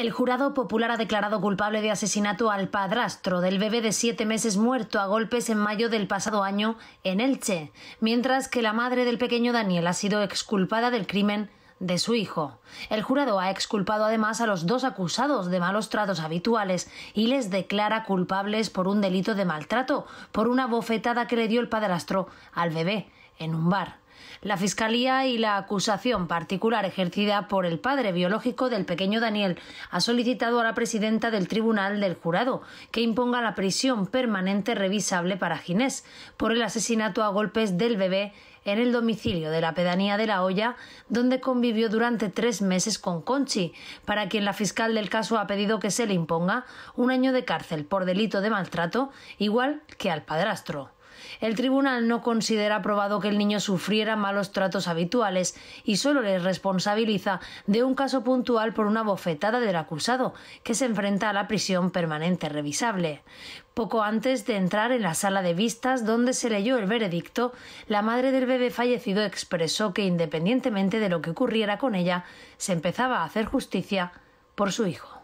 El jurado popular ha declarado culpable de asesinato al padrastro del bebé de siete meses muerto a golpes en mayo del pasado año en Elche, mientras que la madre del pequeño Daniel ha sido exculpada del crimen de su hijo. El jurado ha exculpado además a los dos acusados de malos tratos habituales y les declara culpables por un delito de maltrato, por una bofetada que le dio el padrastro al bebé en un bar. La Fiscalía y la acusación particular ejercida por el padre biológico del pequeño Daniel ha solicitado a la presidenta del Tribunal del Jurado que imponga la prisión permanente revisable para Ginés por el asesinato a golpes del bebé en el domicilio de la pedanía de La Hoya, donde convivió durante tres meses con Conchi, para quien la fiscal del caso ha pedido que se le imponga un año de cárcel por delito de maltrato, igual que al padrastro. El tribunal no considera probado que el niño sufriera malos tratos habituales y solo le responsabiliza de un caso puntual por una bofetada del acusado, que se enfrenta a la prisión permanente revisable. Poco antes de entrar en la sala de vistas donde se leyó el veredicto, la madre del bebé fallecido expresó que independientemente de lo que ocurriera con ella, se empezaba a hacer justicia por su hijo.